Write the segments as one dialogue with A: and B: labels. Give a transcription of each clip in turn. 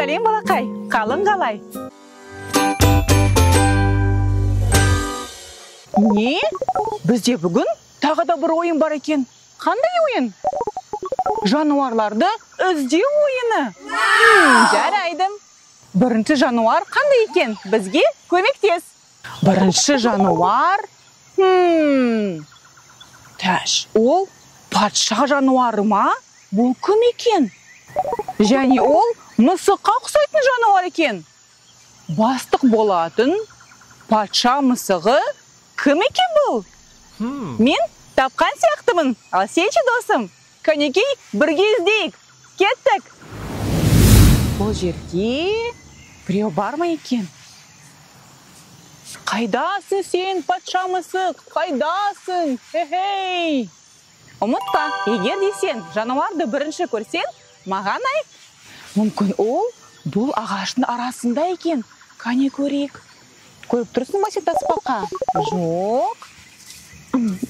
A: сәлем балақай қалың қалай? Не? Бізде бүгін тағы да бір ойын бар екен. Қандай ойын? Жануарларды іздеу ойыны. Жарайды бірінші жануар қандай екен? Бізге көмектес. Бірінші жануар? Хм. Тәш ол патша жануары ма? Бұл кім екен? Және ол мысыққа ұқсайтын жануар екен. Бастық болатын патша мысығы кім екен бұл? Мен тапқан сияқтымын. Ал сен ше досым? Кәнекей бірге іздейік. Кеттік. Бұл жерде біреу бар ма екен? Қайдасың сен патша мысық? Қайдасың? Хей ұмытпа егер де сен жануарды бірінші көрсең маған айт. Мүмкін ол бұл ағаштың арасында екен. Кәне көрейік. Көріп тұрсың ба сен тасбақа? Жоқ.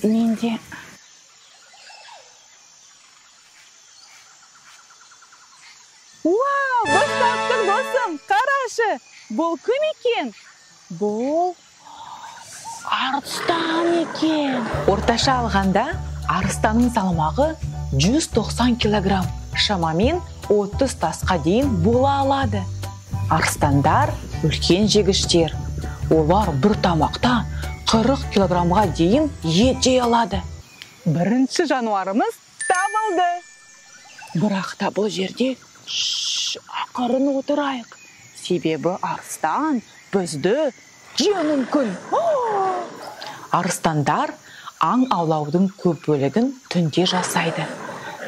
A: Менде уау біз таптық досым қарашы. Бұл кім екен? Бұл арыстан екен. Орташа алғанда арыстанның салмағы 190 килограмм. Шамамен 30 тасқа дейін бола алады. Арыстандар үлкен жегіштер. Олар бір тамақта 40 килограммға дейін ет жей алады. Бірінші жануарымыз табылды. Бірақ та бұл жерде шш, ақырын отырайық. Себебі арыстан бізді жеуі мүмкін арыстандар аң аулаудың көп бөлігін түнде жасайды.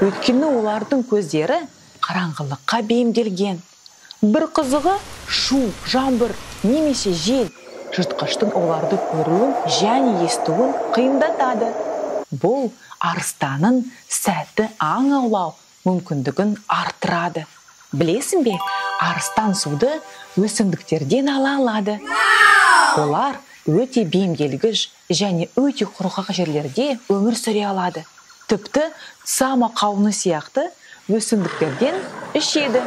A: Өйткені олардың көздері қараңғылыққа бейімделген. Бір қызығы шу жаңбыр немесе жел. Жыртқыштың оларды көруін және естуін қиындатады. Бұл арыстанның сәтті аң аулау мүмкіндігін арттырады. Білесің бе арыстан суды өсімдіктерден ала алады. Олар өте бейімделгіш және өте құрғақ жерлерде өмір сүре алады. Тіпті сама қауыны сияқты өсімдіктерден ішеді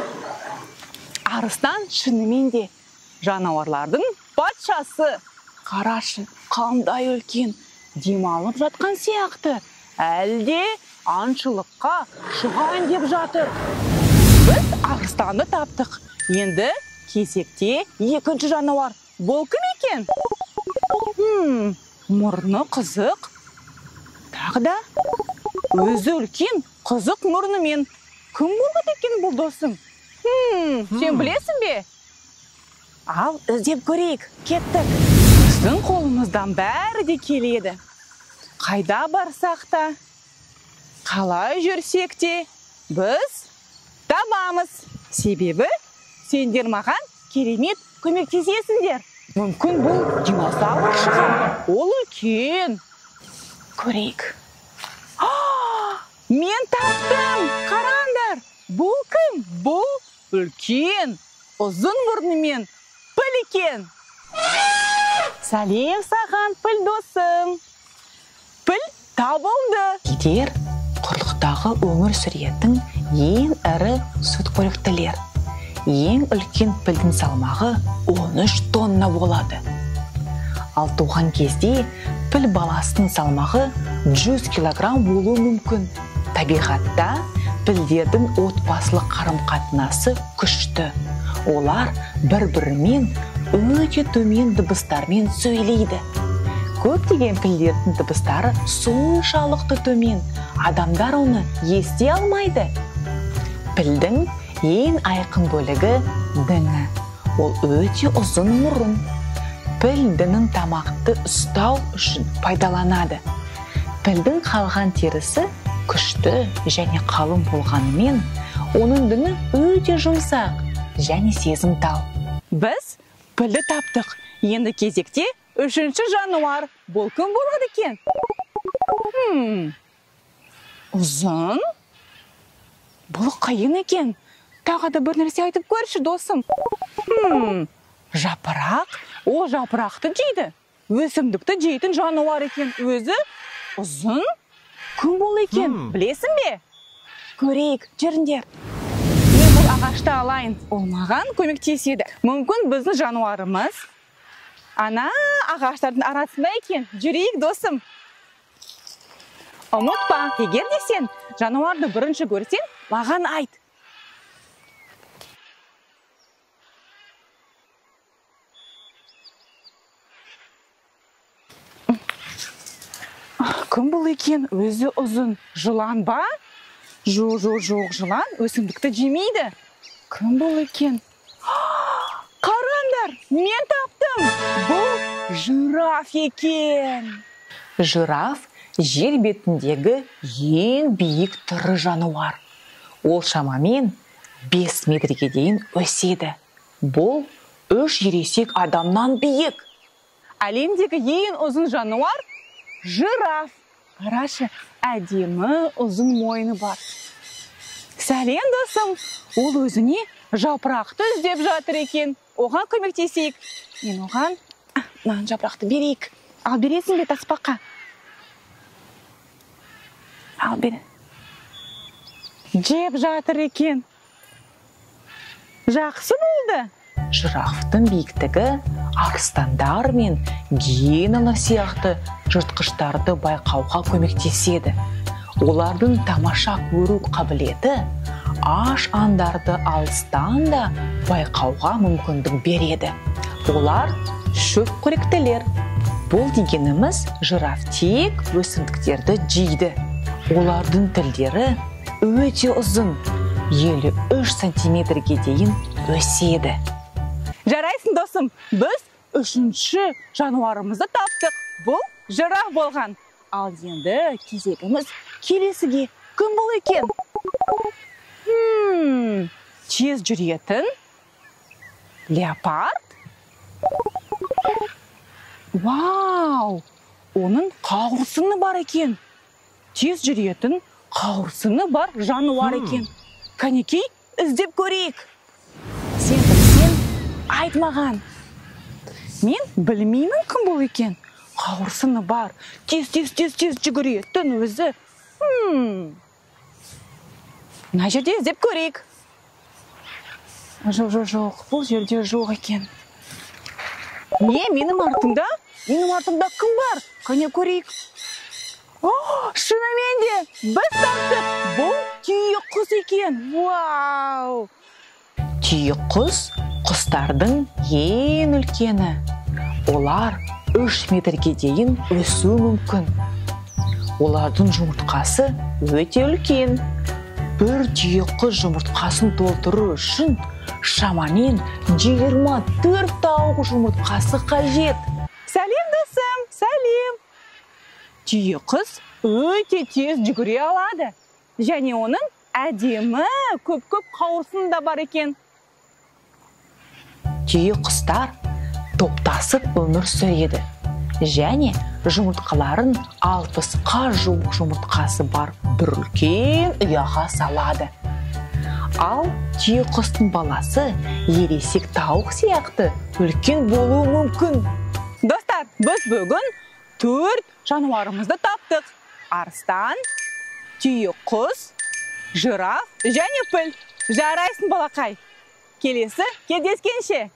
A: арыстан шынымен де жануарлардың патшасы. Қарашы қандай үлкен демалып жатқан сияқты. Әлде аңшылыққа шығайын деп жатыр. Біз арыстанды таптық. Енді кезекте екінші жануар бұл кім екен? Хм мұрны қызық. Тағы да өзі үлкен қызық мұрнымен. Кім болады екен бұл досым хм сен білесің бе ал іздеп көрейік кеттік. Біздің қолымыздан бәрі де келеді. Қайда барсақ та қалай жүрсек те біз табамыз. Себебі сендер маған керемет көмектесесіңдер. Мүмкін бұл динозавр шығар. Ол үлкен. Көрейік. Мен таптым қараңдар бұл кім? Бұл үлкен ұзын мұрнымен піл екен сәлем саған піл досым. Піл табылды. Егер құрлықтағы өмір сүретін ең ірі сүтқоректілер ең үлкен пілдің салмағы 13 тонна болады. Ал туған кезде піл баласының салмағы 100 килограмм болуы мүмкін. Табиғатта пілдердің отбасылық қарым қатынасы күшті. Олар бір бірімен өте төмен дыбыстармен сөйлейді. Көптеген пілдердің дыбыстары соншалықты төмен. Адамдар оны ести алмайды. Пілдің ең айқын бөлігі діңі. Ол өте ұзын мұрын. Піл діңін тамақты ұстау үшін пайдаланады. Пілдің қалған терісі күшті және қалың болғанымен оның діңі өте жұмсақ және сезімтал. Біз пілді таптық. Енді кезекте үшінші жануар бұл кім болады екен? Хм ұзын? Бұл қиын екен. Тағы да бір нәрсе айтып көрші досым. Хм жапырақ? Ол жапырақты жейді. Өсімдікті жейтін жануар екен. Өзі ұзын кім бұл екен? Білесің бе? Көрейік жүріңдер. Мен бұл ағаш ағашты алайын. Ол маған көмектеседі. Мүмкін біздің жануарымыз ана ағаштардың арасында екен. Жүрейік досым. Ұмытпа егер де сен жануарды бірінші көрсең маған айт. Кім бұл екен? Өзі ұзын. Жылан ба? Жоқ жоқ жоқ жылан. Өсімдікті жемейді. Кім бұл екен? Қараңдар мен таптым. Бұл жираф екен. Жираф жер бетіндегі ең биік тірі жануар. Ол шамамен 5 метрге дейін өседі. Бұл үш ересек адамнан биік. Әлемдегі ең ұзын жануар жираф. Қарашы әдемі ұзын мойны бар. Сәлем досым ол өзіне жапырақты іздеп жатыр екен. Оған көмектесейік. Мен оған мына жапырақты берейік. Ал бересің бе тасбақа ал бер. Жеп жатыр екен. Жақсы болды. Жирафтың биіктігі арыстандар мен гиеналар сияқты жыртқыштарды байқауға көмектеседі. Олардың тамаша көру қабілеті аш аңдарды алыстан да байқауға мүмкіндік береді. Олар шөп қоректілер. Бұл дегеніміз тек өсімдіктерді жейді. Олардың тілдері өте ұзын елу үш сантиметрге дейін өседі. Жарайсың досым. Біз үшінші жануарымызды таптық. Бұл жираф болған. Ал енді кезегіміз келесіге. Кім бұл екен? Тез жүретін леопард? Вау! Оның қауырсыны бар екен. Тез жүретін қауырсыны бар жануар екен. Кәнекей іздеп көрейік. Айт маған мен білмеймін кім бұл екен. Қауырсыны бар. Тез тез тез тез жүгіретін өзі. Мына жерде іздеп көрейік. Жоқ жоқ жоқ. Бұл жерде жоқ екен. Не менің артымда? Менің артымда кім бар? Қане көрейік. О шынымен де біз таптық бұл түйеқұс екен. Вау. Түйеқұс құстардың ең үлкені. Олар үш метрге дейін өсуі мүмкін. Олардың жұмыртқасы өте үлкен. Бір түйеқұс жұмыртқасын толтыру үшін шамамен 24 тауық жұмыртқасы қажет. Сәлем досым сәлем. Түйеқұс өте тез жүгіре алады. Және оның әдемі көп көп қауырсыны да бар екен. Түйе құстар топтасып өмір сүреді. Және жұмыртқаларын алпысқа жуық жұмыртқасы бар бір үлкен ұяға салады. Ал түйе құстың баласы ересек тауық сияқты үлкен болуы мүмкін. Достар біз бүгін төрт жануарымызды таптық. Арыстан түйе құс жираф және піл. Жарайсың балақай. Келесі кездескенше.